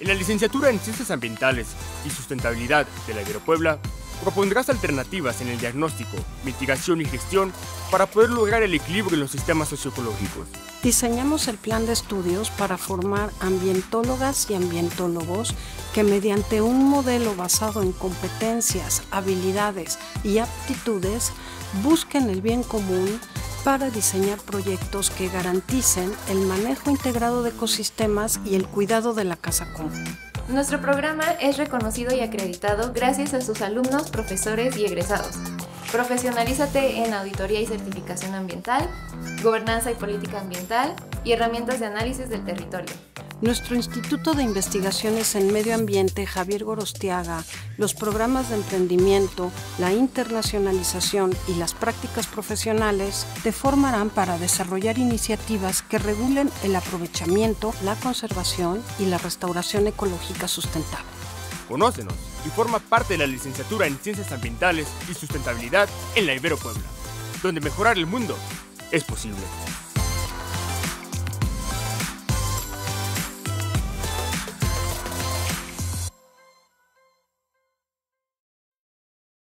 En la licenciatura en Ciencias Ambientales y Sustentabilidad de la Ibero Puebla, propondrás alternativas en el diagnóstico, mitigación y gestión para poder lograr el equilibrio en los sistemas socioecológicos. Diseñamos el plan de estudios para formar ambientólogas y ambientólogos que mediante un modelo basado en competencias, habilidades y aptitudes busquen el bien común para diseñar proyectos que garanticen el manejo integrado de ecosistemas y el cuidado de la casa común. Nuestro programa es reconocido y acreditado gracias a sus alumnos, profesores y egresados. Profesionalízate en auditoría y certificación ambiental, gobernanza y política ambiental y herramientas de análisis del territorio. Nuestro Instituto de Investigaciones en Medio Ambiente Javier Gorostiaga, los programas de emprendimiento, la internacionalización y las prácticas profesionales te formarán para desarrollar iniciativas que regulen el aprovechamiento, la conservación y la restauración ecológica sustentable. Conócenos y forma parte de la licenciatura en Ciencias Ambientales y Sustentabilidad en la Ibero Puebla, donde mejorar el mundo es posible.